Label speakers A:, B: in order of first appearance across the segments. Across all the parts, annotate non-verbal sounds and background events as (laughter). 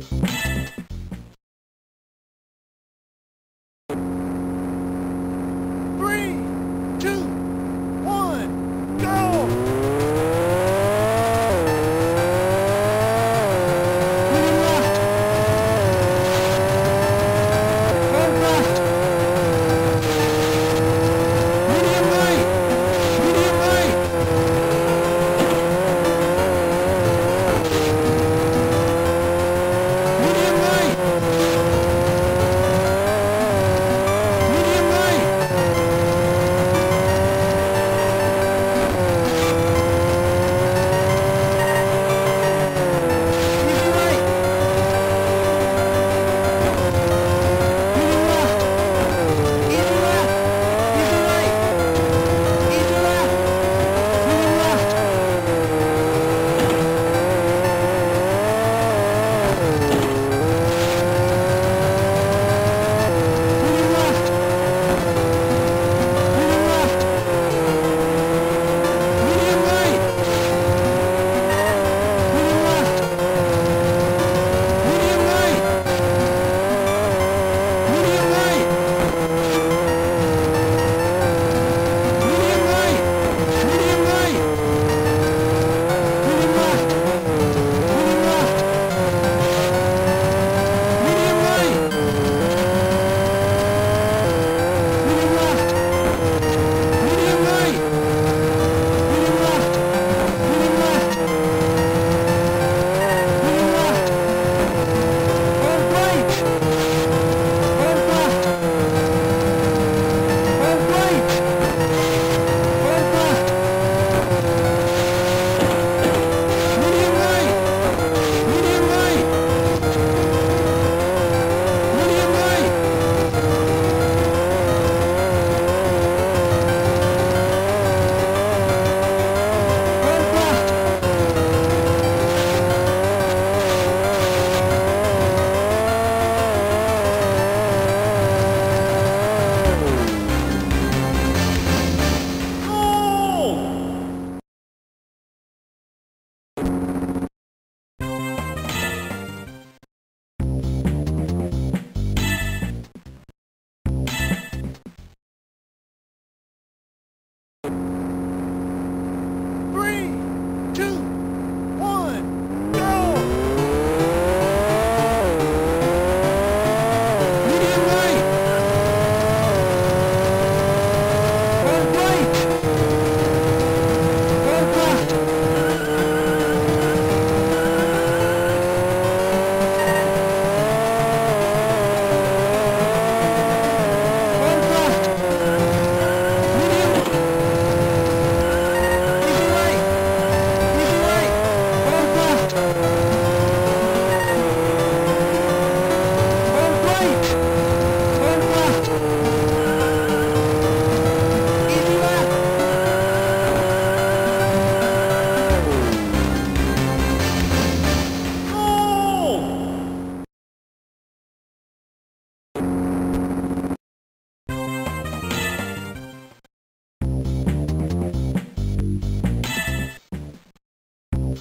A: Thank (laughs) you.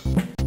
A: Cheers.